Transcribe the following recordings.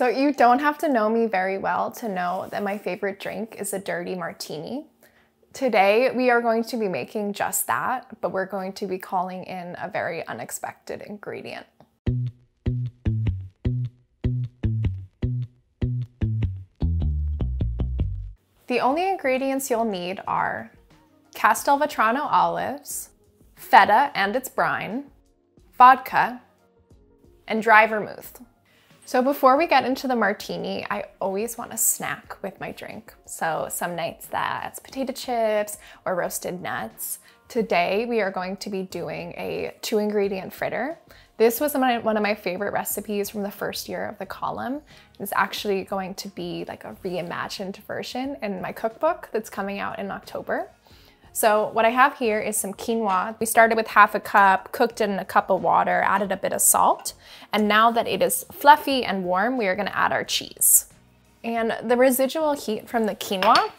So you don't have to know me very well to know that my favorite drink is a dirty martini. Today we are going to be making just that, but we're going to be calling in a very unexpected ingredient. The only ingredients you'll need are Castelvetrano olives, feta and its brine, vodka, and dry vermouth. So before we get into the martini, I always want a snack with my drink. So some nights that's potato chips or roasted nuts. Today we are going to be doing a two ingredient fritter. This was one of my favorite recipes from the first year of the column. It's actually going to be like a reimagined version in my cookbook that's coming out in October. So what I have here is some quinoa. We started with half a cup, cooked it in a cup of water, added a bit of salt. And now that it is fluffy and warm, we are gonna add our cheese. And the residual heat from the quinoa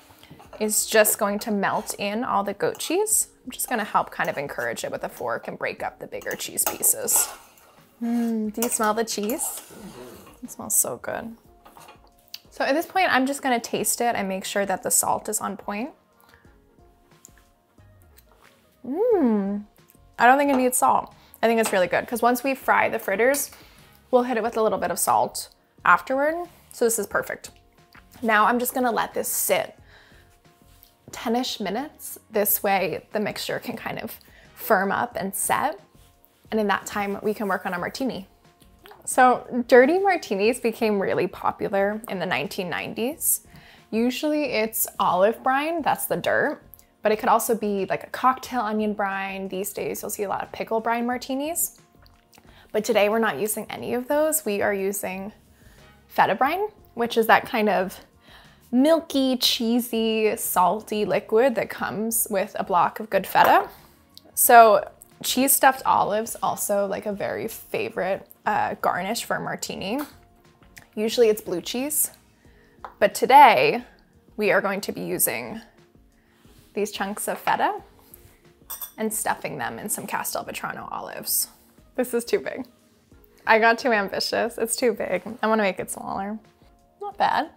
is just going to melt in all the goat cheese. I'm just gonna help kind of encourage it with a fork and break up the bigger cheese pieces. Mm, do you smell the cheese? It smells so good. So at this point, I'm just gonna taste it and make sure that the salt is on point. Mmm, I don't think it needs salt. I think it's really good because once we fry the fritters, we'll hit it with a little bit of salt afterward. So this is perfect. Now I'm just gonna let this sit 10-ish minutes. This way the mixture can kind of firm up and set. And in that time, we can work on a martini. So dirty martinis became really popular in the 1990s. Usually it's olive brine, that's the dirt, but it could also be like a cocktail onion brine. These days, you'll see a lot of pickle brine martinis. But today we're not using any of those. We are using feta brine, which is that kind of milky, cheesy, salty liquid that comes with a block of good feta. So cheese stuffed olives, also like a very favorite uh, garnish for a martini. Usually it's blue cheese, but today we are going to be using these chunks of feta and stuffing them in some Castelvetrano olives. This is too big. I got too ambitious. It's too big. I want to make it smaller. Not bad.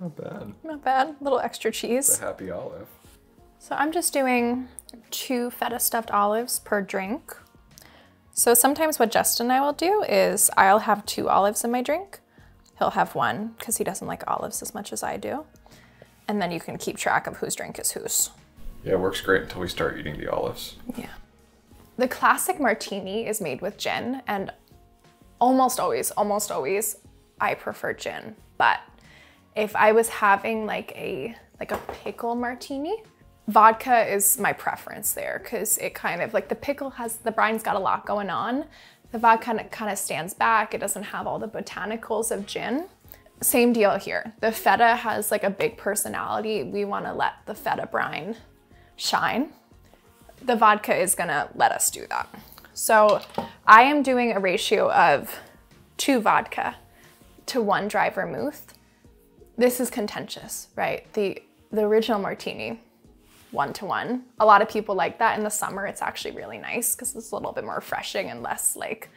Not bad. Not bad. A little extra cheese. It's a happy olive. So I'm just doing two feta stuffed olives per drink. So sometimes what Justin and I will do is I'll have two olives in my drink. He'll have one because he doesn't like olives as much as I do. And then you can keep track of whose drink is whose. Yeah, it works great until we start eating the olives. Yeah. The classic martini is made with gin and almost always, almost always, I prefer gin. But if I was having like a like a pickle martini, vodka is my preference there because it kind of like the pickle has the brine's got a lot going on. The vodka kind of, kind of stands back. It doesn't have all the botanicals of gin. Same deal here. The feta has like a big personality. We want to let the feta brine shine, the vodka is gonna let us do that. So I am doing a ratio of two vodka to one dry vermouth. This is contentious, right? The, the original martini, one to one. A lot of people like that in the summer. It's actually really nice because it's a little bit more refreshing and less like,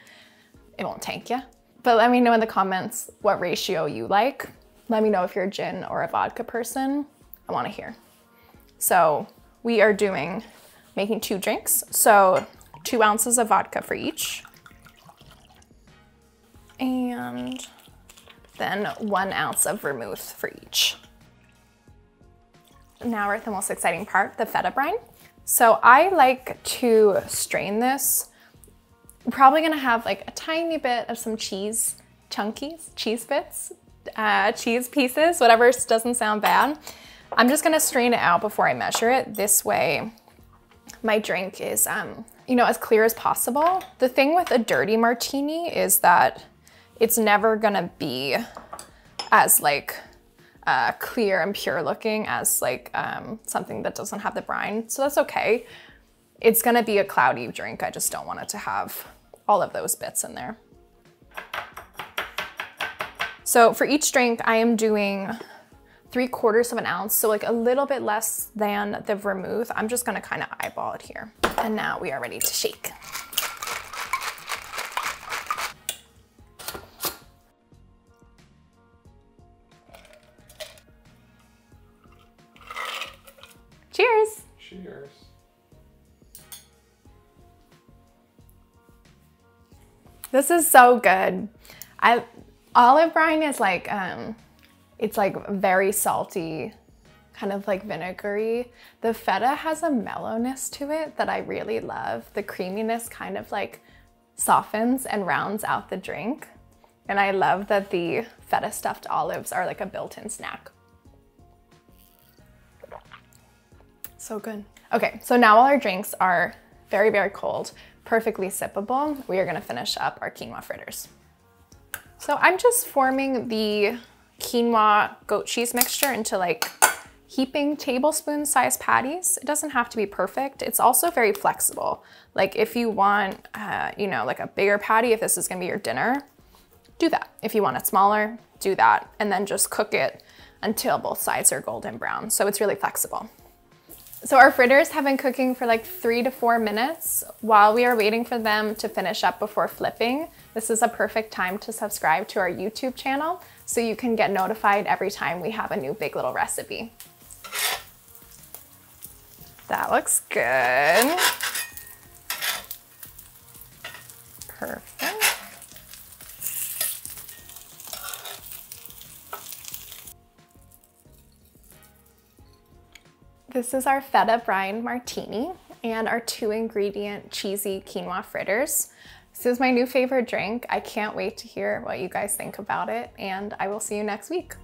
it won't tank you. But let me know in the comments what ratio you like. Let me know if you're a gin or a vodka person. I wanna hear. So we are doing, making two drinks. So two ounces of vodka for each. And then one ounce of vermouth for each. Now we're at the most exciting part, the feta brine. So I like to strain this. I'm probably gonna have like a tiny bit of some cheese chunkies, cheese bits, uh, cheese pieces, whatever doesn't sound bad. I'm just gonna strain it out before I measure it. This way my drink is, um, you know, as clear as possible. The thing with a dirty martini is that it's never gonna be as like uh, clear and pure looking as like um, something that doesn't have the brine. So that's okay. It's gonna be a cloudy drink. I just don't want it to have all of those bits in there. So for each drink, I am doing three quarters of an ounce, so like a little bit less than the vermouth. I'm just gonna kind of eyeball it here. And now we are ready to shake. Cheers. Cheers. This is so good. I olive brine is like um it's like very salty, kind of like vinegary. The feta has a mellowness to it that I really love. The creaminess kind of like softens and rounds out the drink. And I love that the feta stuffed olives are like a built-in snack. So good. Okay, so now all our drinks are very, very cold, perfectly sippable. We are gonna finish up our quinoa fritters. So I'm just forming the quinoa goat cheese mixture into like heaping tablespoon size patties. It doesn't have to be perfect. It's also very flexible. Like if you want, uh, you know, like a bigger patty, if this is gonna be your dinner, do that. If you want it smaller, do that. And then just cook it until both sides are golden brown. So it's really flexible. So our fritters have been cooking for like three to four minutes. While we are waiting for them to finish up before flipping, this is a perfect time to subscribe to our YouTube channel so you can get notified every time we have a new Big Little recipe. That looks good. Perfect. This is our feta brine martini and our two ingredient cheesy quinoa fritters. This is my new favorite drink. I can't wait to hear what you guys think about it and I will see you next week.